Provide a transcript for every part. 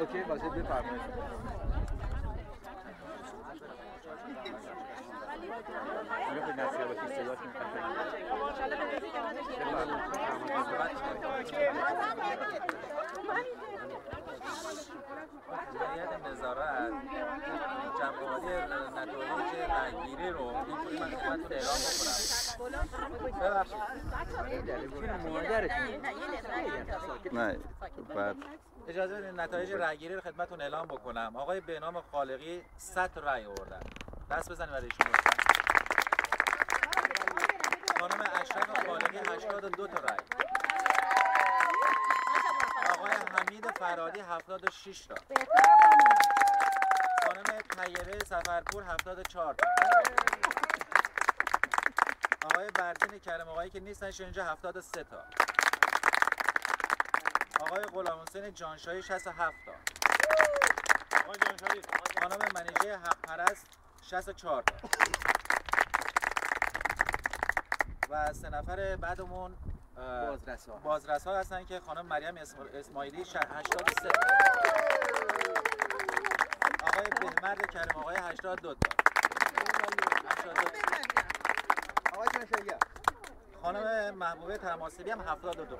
اوکی باشه بفرمایید. نظارت. جمع‌آوری نتایج. رأیگیری رو اینجوری من خدمتتون اعلام بکنم ببخشید نه بعد اجازه بدید نتایج رأیگیری رو خدمتتون اعلام بکنم آقای بهنام خالقی 100 تا رأی آوردن دست بزنید برای ایشون. خانم اشرف خالقی 82 تا رأی آقای حمید فرادی 76 تا خانم طیبه سفرپور 74 تا آقای بردین کرم آقایی که نیستنش اینجا 73 تا. آقای غلام حسین جانشاهی 67 تا. خانم منیژه حق پرست 64 تا. و سه نفر بعدمون اه، بازرس ها بازرس ها هستن که خانم مریم اسم- اسماعیلی ش- 83 آقای آقای 82 تا 82 آقای جنشایی خانم محبوبه تماسبی هم 72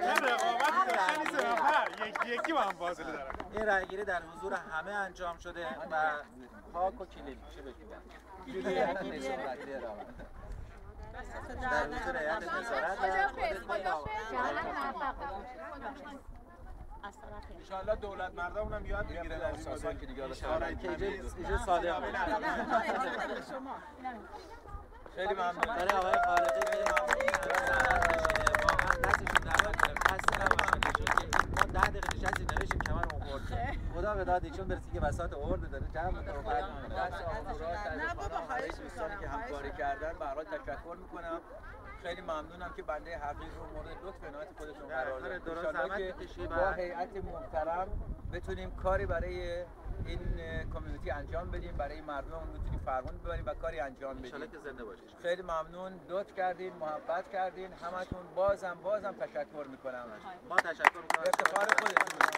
این رقابت داشتن این سه نفر یکی هم فاصله دارن این رأیگیری در حضور همه انجام شده و پاک و کلین چه میگن در حضور هیئت نظارت و انشاءالله دولت مردمون هم یاد می‌گیرن از این سازمان که دیگه حالا که اینجا اینجا صادق خیلی ممنون. برای آقای خالقی خیلی ممنون. ده دقیقه نشستیم نوشتیم کمر اون خورد خدا به داد ایشون برسی که وسط ارد داره. جمع و بعد دست آمورات از خانم دوستانی که همکاری کردن. به هر حال تشکر می‌کنم. خیلی ممنونم که بنده حقیر رو مورد لطف عنایت خودتون قرار زحمت که با و- هیئت محترم بتونیم کاری برای این کامیونیتی انجام بدیم برای مردممون بتونیم فرمون ببریم و کاری انجام بدیم. که زنده باشید. خیلی ممنون. لطف کردین محبت کردین. همتون بازم بازم تشکر می‌کنم. ما تشکر می‌کنم. افتخار خودتون.